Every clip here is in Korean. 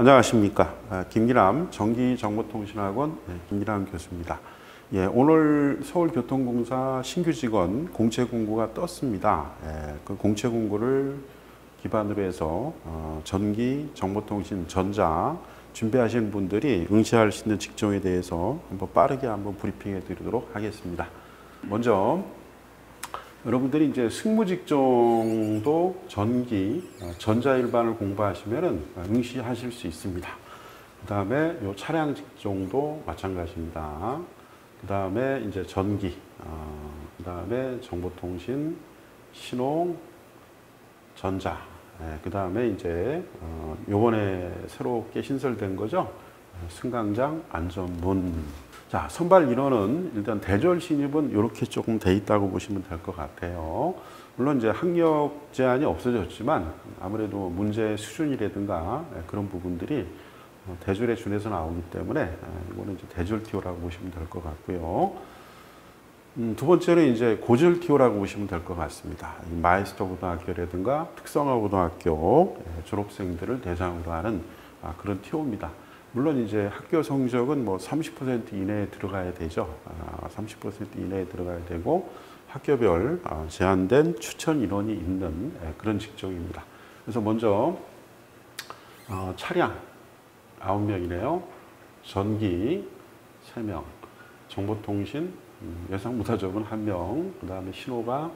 안녕하십니까. 아, 김기남 전기정보통신학원 네, 김기남 교수입니다. 예, 오늘 서울교통공사 신규 직원 공채 공고가 떴습니다. 예, 그 공채 공고를 기반으로 해서 어, 전기, 정보통신, 전자 준비하시는 분들이 응시할 수 있는 직종에 대해서 한번 빠르게 한번 브리핑해 드리도록 하겠습니다. 먼저 여러분들이 이제 승무 직종도 전기, 어, 전자 일반을 공부하시면은 응시하실 수 있습니다. 그 다음에 요 차량 직종도 마찬가지입니다. 그 다음에 이제 전기, 어, 그 다음에 정보통신, 신호, 전자, 예, 그 다음에 이제 어, 요번에 새롭게 신설된 거죠. 승강장 안전문. 자, 선발 인원은 일단 대졸 신입은 이렇게 조금 돼 있다고 보시면 될 것 같아요. 물론 이제 학력 제한이 없어졌지만 아무래도 문제 수준이라든가 예, 그런 부분들이 어, 대졸에 준해서 나오기 때문에 예, 이거는 이제 대졸 티오라고 보시면 될 것 같고요. 음, 두 번째는 이제 고졸 티오라고 보시면 될 것 같습니다. 마이스터 고등학교라든가 특성화 고등학교 예, 졸업생들을 대상으로 하는 아, 그런 티오입니다. 물론 이제 학교 성적은 뭐 30% 이내에 들어가야 되죠. 아, 30% 이내에 들어가야 되고 학교별 아, 제한된 추천 인원이 있는 예, 그런 직종입니다. 그래서 먼저 어, 차량 9명이네요. 전기 3명, 정보통신 음, 예상 무사적은 1명, 그 다음에 신호가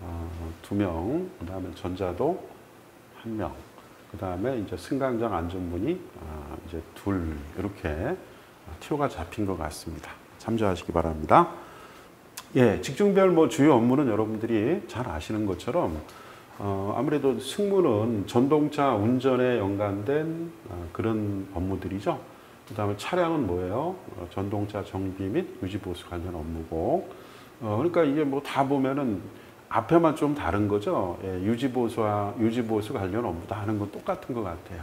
어, 2명, 그 다음에 전자도 1명, 그 다음에 이제 승강장 안전문이 아, 이제 둘 이렇게 티오가 잡힌 것 같습니다. 참조하시기 바랍니다. 예, 직종별 뭐 주요 업무는 여러분들이 잘 아시는 것처럼 어, 아무래도 승무는 전동차 운전에 연관된 어, 그런 업무들이죠. 그 다음에 차량은 뭐예요? 어, 전동차 정비 및 유지 보수 관련 업무고. 어, 그러니까 이게 뭐 다 보면은 앞에만 좀 다른 거죠. 예, 유지보수와 유지보수 관련 업무 다 하는 건 똑같은 것 같아요.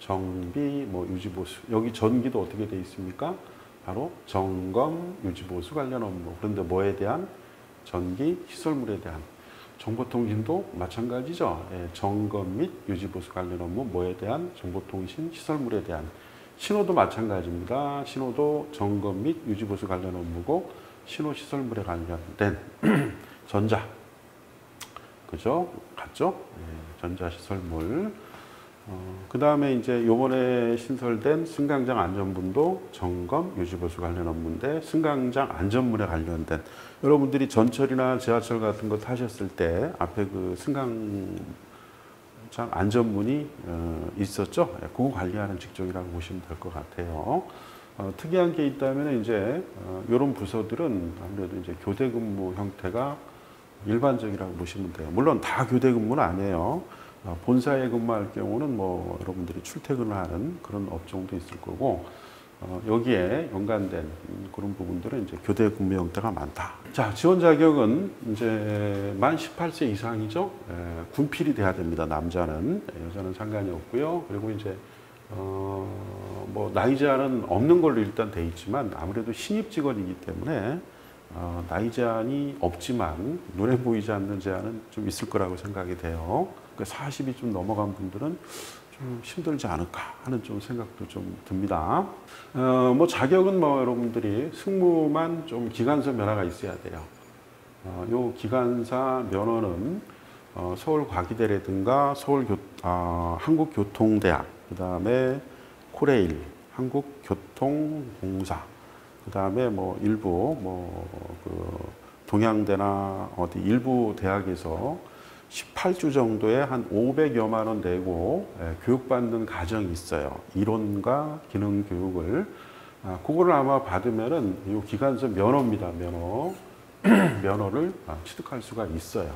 정비, 뭐 유지보수. 여기 전기도 어떻게 돼 있습니까? 바로 점검, 유지보수 관련 업무. 그런데 뭐에 대한? 전기, 시설물에 대한. 정보통신도 마찬가지죠. 예, 점검 및 유지보수 관련 업무, 뭐에 대한? 정보통신, 시설물에 대한. 신호도 마찬가지입니다. 신호도 점검 및 유지보수 관련 업무고, 신호시설물에 관련된 전자, 그죠? 같죠? 네, 전자시설물. 어, 그 다음에 이제 요번에 신설된 승강장 안전문도 점검, 유지보수 관련 업무인데 승강장 안전문에 관련된 여러분들이 전철이나 지하철 같은 거 타셨을 때 앞에 그 승강장 안전문이 어, 있었죠? 예, 그거 관리하는 직종이라고 보시면 될 것 같아요. 어, 특이한 게 있다면 이제 어, 이런 부서들은 아무래도 이제 교대 근무 형태가 일반적이라고 보시면 돼요. 물론 다 교대 근무는 아니에요. 어, 본사에 근무할 경우는 뭐 여러분들이 출퇴근을 하는 그런 업종도 있을 거고 어, 여기에 연관된 그런 부분들은 이제 교대 근무 형태가 많다. 자, 지원 자격은 이제 만 18세 이상이죠. 에, 군필이 돼야 됩니다. 남자는 여자는 상관이 없고요. 그리고 이제 어, 뭐 나이 제한은 없는 걸로 일단 돼 있지만 아무래도 신입 직원이기 때문에 어, 나이 제한이 없지만 눈에 보이지 않는 제한은 좀 있을 거라고 생각이 돼요. 그 40이 좀 넘어간 분들은 좀 힘들지 않을까 하는 좀 생각도 좀 듭니다. 어, 뭐 자격은 뭐 여러분들이 승무만 좀 기관사 면허가 있어야 돼요. 어, 요 기관사 면허는 어, 서울과기대라든가 서울교, 아, 한국교통대학, 그 다음에 코레일, 한국교통공사, 그 다음에 뭐 일부 뭐그 동양대나 어디 일부 대학에서 18주 정도에 한 500여만 원 내고 예, 교육받는 과정이 있어요. 이론과 기능 교육을. 아, 그거를 아마 받으면은 이 기관서 면허입니다. 면허. 면허를 아, 취득할 수가 있어요.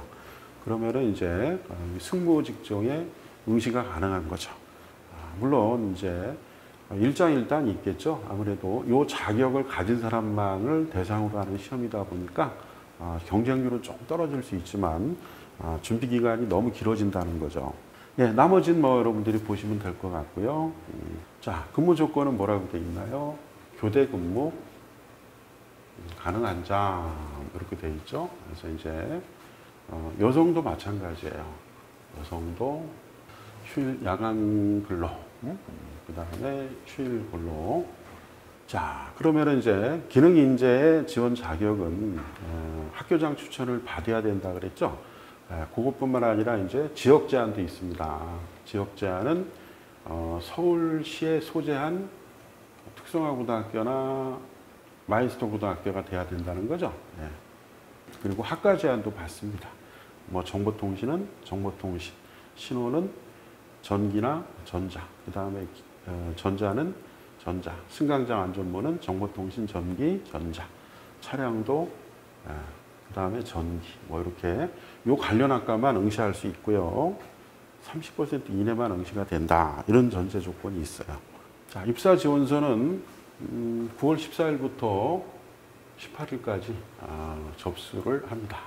그러면은 이제 아, 승무 직종에 응시가 가능한 거죠. 아, 물론 이제 일장일단이 있겠죠. 아무래도 이 자격을 가진 사람만을 대상으로 하는 시험이다 보니까 아, 경쟁률은 좀 떨어질 수 있지만 아, 준비 기간이 너무 길어진다는 거죠. 예, 나머지는 뭐 여러분들이 보시면 될 것 같고요. 음, 자, 근무 조건은 뭐라고 되어 있나요? 교대 근무 가능한 자 이렇게 되어 있죠. 그래서 이제 어, 여성도 마찬가지예요. 여성도 휴일 야간 근로 그 다음에 휴일 근로. 자, 그러면 이제 기능인재의 지원 자격은 어, 학교장 추천을 받아야 된다 그랬죠? 에, 그것뿐만 아니라 이제 지역 제한도 있습니다. 지역 제한은 어, 서울시에 소재한 특성화 고등학교나 마이스터 고등학교가 돼야 된다는 거죠. 예. 그리고 학과 제한도 받습니다. 뭐 정보통신은 정보통신, 신호는 전기나 전자, 그 다음에 어, 전자는 전자, 승강장 안전문은 정보통신, 전기, 전자, 차량도 예, 그 다음에 전기, 뭐 이렇게 요 관련 학과만 응시할 수 있고요. 30% 이내만 응시가 된다. 이런 전제 조건이 있어요. 자, 입사 지원서는 음, 9월 14일부터 18일까지 아, 접수를 합니다.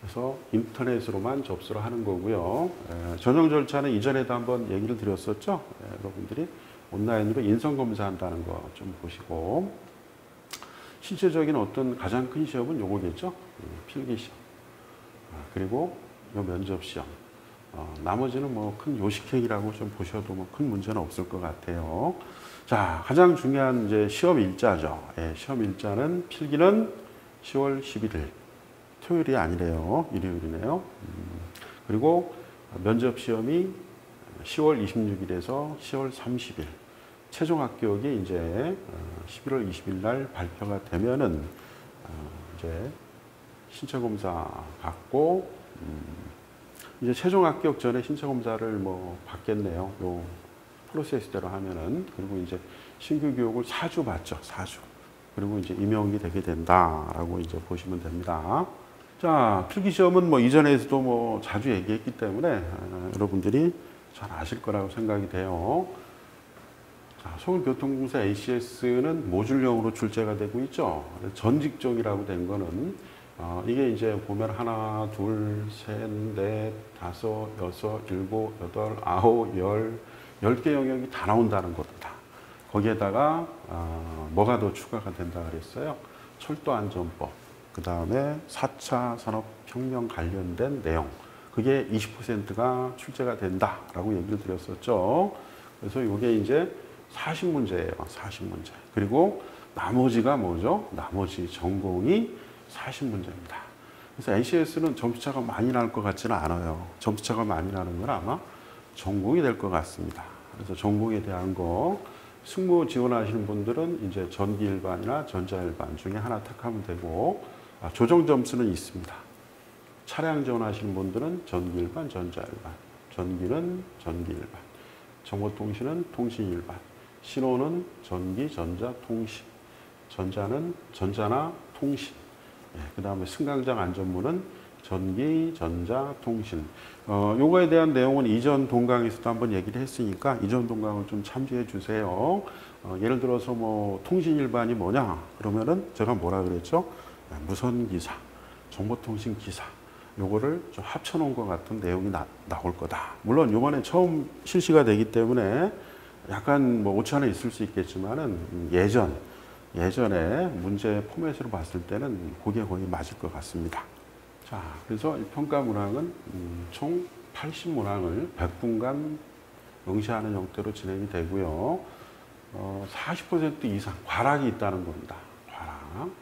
그래서 인터넷으로만 접수를 하는 거고요. 에, 전형 절차는 이전에도 한번 얘기를 드렸었죠. 에, 여러분들이 온라인으로 인성 검사한다는 거 좀 보시고 실제적인 어떤 가장 큰 시험은 요거겠죠. 음, 필기 시험. 아, 그리고 요 면접 시험. 어, 나머지는 뭐 큰 요식행이라고 좀 보셔도 뭐 큰 문제는 없을 것 같아요. 자, 가장 중요한 이제 시험 일자죠. 예, 시험 일자는 필기는 10월 11일. 토요일이 아니래요. 일요일이네요. 음, 그리고 면접 시험이 10월 26일에서 10월 30일. 최종 합격이 이제 11월 20일 날 발표가 되면은 어, 이제 신체 검사 받고 음, 이제 최종 합격 전에 신체 검사를 뭐 받겠네요. 요 프로세스대로 하면은 그리고 이제 신규 교육을 4주 받죠. 4주. 그리고 이제 임용이 되게 된다라고 이제 보시면 됩니다. 자, 필기 시험은 뭐 이전에서도 뭐 자주 얘기했기 때문에 아, 여러분들이 잘 아실 거라고 생각이 돼요. 자, 서울교통공사 ACS는 모듈형으로 출제가 되고 있죠. 전직종이라고 된 거는 어, 이게 이제 보면 하나, 둘, 셋, 넷, 다섯, 여섯, 일곱, 여덟, 아홉, 열, 열 개 영역이 다 나온다는 겁니다. 거기에다가 어, 뭐가 더 추가가 된다 그랬어요? 철도안전법, 그 다음에 4차 산업혁명 관련된 내용, 그게 20%가 출제가 된다라고 얘기를 드렸었죠. 그래서 이게 이제 40문제예요. 40문제. 그리고 나머지가 뭐죠? 나머지 전공이 40문제입니다. 그래서 NCS는 점수차가 많이 날 것 같지는 않아요. 점수차가 많이 나는 건 아마 전공이 될 것 같습니다. 그래서 전공에 대한 거 승무 지원하시는 분들은 이제 전기 일반이나 전자 일반 중에 하나 택하면 되고 아, 조정 점수는 있습니다. 차량 지원하시는 분들은 전기 일반, 전자 일반, 전기는 전기 일반, 정보통신은 통신 일반, 신호는 전기, 전자, 통신, 전자는 전자나 통신, 예, 그 다음에 승강장 안전문은 전기, 전자, 통신. 어, 요거에 대한 내용은 이전 동강에서도 한번 얘기를 했으니까 이전 동강을 좀 참조해 주세요. 어, 예를 들어서 뭐 통신 일반이 뭐냐? 그러면은 제가 뭐라 그랬죠? 예, 무선 기사, 정보통신 기사. 요거를 좀 합쳐놓은 것 같은 내용이 나, 나올 거다. 물론 요번에 처음 실시가 되기 때문에 약간 뭐 오차는 있을 수 있겠지만은 예전, 예전에 문제 포맷으로 봤을 때는 그게 거의 맞을 것 같습니다. 자, 그래서 이 평가 문항은 음, 총 80문항을 100분간 응시하는 형태로 진행이 되고요. 어, 40% 이상 과락이 있다는 겁니다. 과락. 음,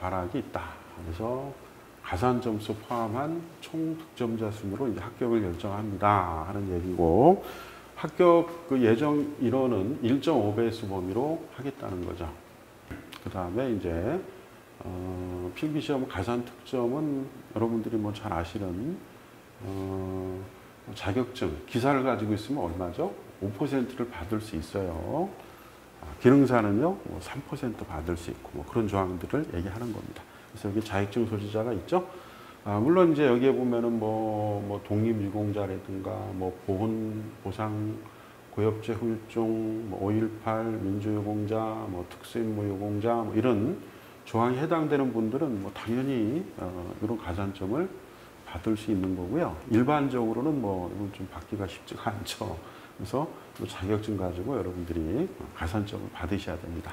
과락이 있다. 그래서 가산 점수 포함한 총 득점자 순으로 이제 합격을 결정합니다 하는 얘기고 합격 그 예정 인원은 1.5배수 범위로 하겠다는 거죠. 그 다음에 이제 어, 필기시험 가산 특점은 여러분들이 뭐 잘 아시는 어, 자격증 기사를 가지고 있으면 얼마죠? 5%를 받을 수 있어요. 아, 기능사는요, 뭐3% 받을 수 있고 뭐 그런 조항들을 얘기하는 겁니다. 그래서 여기 자격증 소지자가 있죠. 아, 물론 이제 여기에 보면은 뭐, 뭐 독립유공자라든가 뭐 보훈 보상 고엽제 후유증, 뭐 5.18 민주유공자, 뭐 특수임무 유공자 뭐 이런 조항에 해당되는 분들은 뭐 당연히 어, 이런 가산점을 받을 수 있는 거고요. 일반적으로는 뭐 이건 좀 받기가 쉽지가 않죠. 그래서 자격증 가지고 여러분들이 가산점을 받으셔야 됩니다.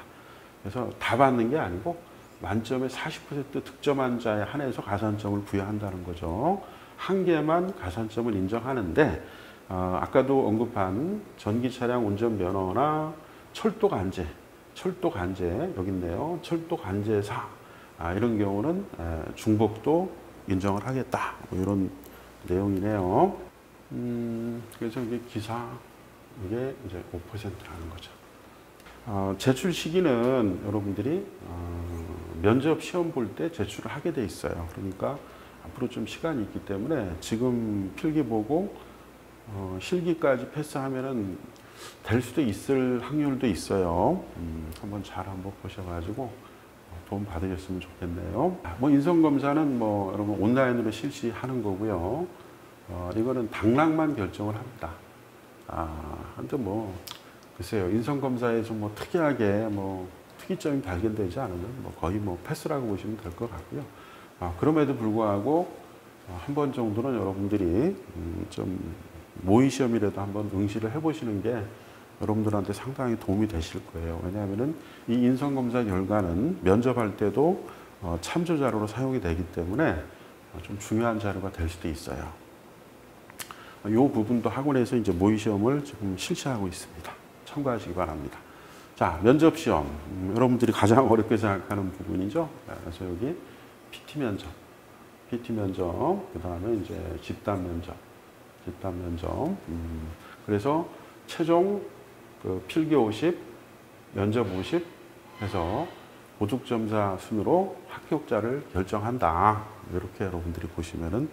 그래서 다 받는 게 아니고 만점에 40% 득점한 자에 한해서 가산점을 부여한다는 거죠. 한 개만 가산점을 인정하는데 어, 아까도 언급한 전기 차량 운전 면허나 철도 간제, 철도 간제 여기 있네요. 철도 간제사 아, 이런 경우는 에, 중복도 인정을 하겠다. 뭐 이런 내용이네요. 음, 그래서 이게 기사 이게 이제 5%라는 거죠. 어, 제출 시기는 여러분들이 어, 면접 시험 볼 때 제출을 하게 돼 있어요. 그러니까 앞으로 좀 시간이 있기 때문에 지금 필기 보고 어, 실기까지 패스하면은 될 수도 있을 확률도 있어요. 음, 한번 잘 한번 보셔가지고 도움 받으셨으면 좋겠네요. 뭐 인성 검사는 뭐 여러분 온라인으로 실시하는 거고요. 어, 이거는 당락만 결정을 합니다. 아, 한데 뭐 글쎄요 인성 검사에서 뭐 특이하게 뭐 특이점이 발견되지 않으면 뭐 거의 뭐 패스라고 보시면 될 것 같고요. 아, 그럼에도 불구하고 어, 한번 정도는 여러분들이 음, 좀 모의 시험이라도 한번 응시를 해보시는 게 여러분들한테 상당히 도움이 되실 거예요. 왜냐하면은 이 인성 검사 결과는 면접할 때도 어, 참조 자료로 사용이 되기 때문에 어, 좀 중요한 자료가 될 수도 있어요. 이 부분도 학원에서 이제 모의 시험을 지금 실시하고 있습니다. 참고하시기 바랍니다. 자, 면접 시험. 음, 여러분들이 가장 어렵게 생각하는 부분이죠. 그래서 여기 PT 면접, PT 면접, 그 다음에 이제 집단 면접, 집단 면접. 음, 그래서 최종 그 필기 50, 면접 50 해서 보직점사 순으로 합격자를 결정한다. 이렇게 여러분들이 보시면은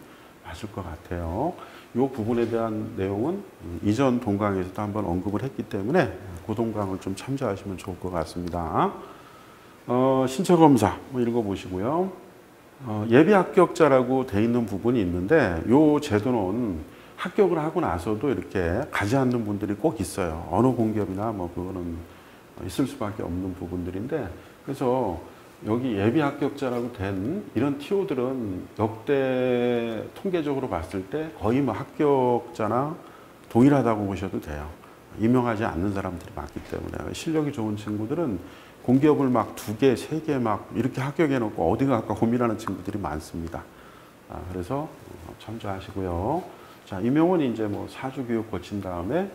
맞을 것 같아요. 이 부분에 대한 내용은 이전 동강에서도 한번 언급을 했기 때문에 그 동강을 좀 참조하시면 좋을 것 같습니다. 어, 신체 검사 뭐 읽어보시고요. 어, 예비 합격자라고 돼 있는 부분이 있는데 이 제도는 합격을 하고 나서도 이렇게 가지 않는 분들이 꼭 있어요. 어느 공기업이나 뭐 그거는 있을 수밖에 없는 부분들인데 그래서 여기 예비 합격자라고 된 이런 TO들은 역대 통계적으로 봤을 때 거의 뭐 합격자나 동일하다고 보셔도 돼요. 임명하지 않는 사람들이 많기 때문에 실력이 좋은 친구들은 공기업을 막 두 개, 세 개 막 이렇게 합격해 놓고 어디 갈까 고민하는 친구들이 많습니다. 아, 그래서 참조하시고요. 자, 임용은 이제 뭐 사주 교육 거친 다음에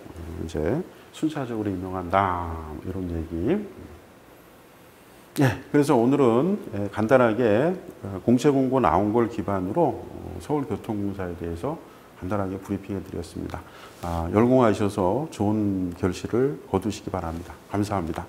이제 순차적으로 임용한다. 이런 얘기. 예, 그래서 오늘은 예, 간단하게 어, 공채 공고 나온 걸 기반으로 어, 서울교통공사에 대해서 간단하게 브리핑해 드렸습니다. 아, 열공하셔서 좋은 결실을 거두시기 바랍니다. 감사합니다.